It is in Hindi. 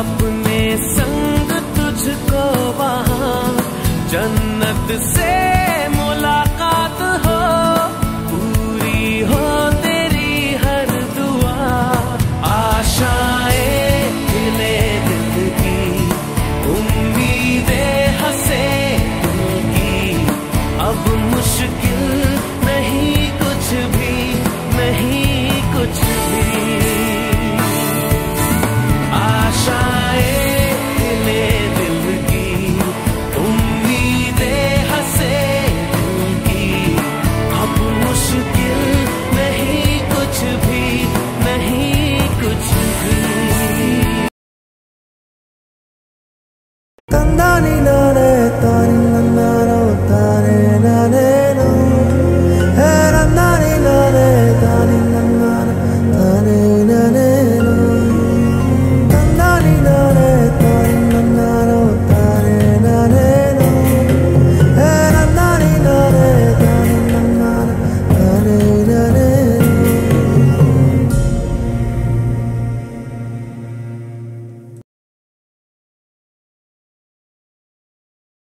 अपने संग तुझको वहाँ जन्नत से தந்தானே நானே.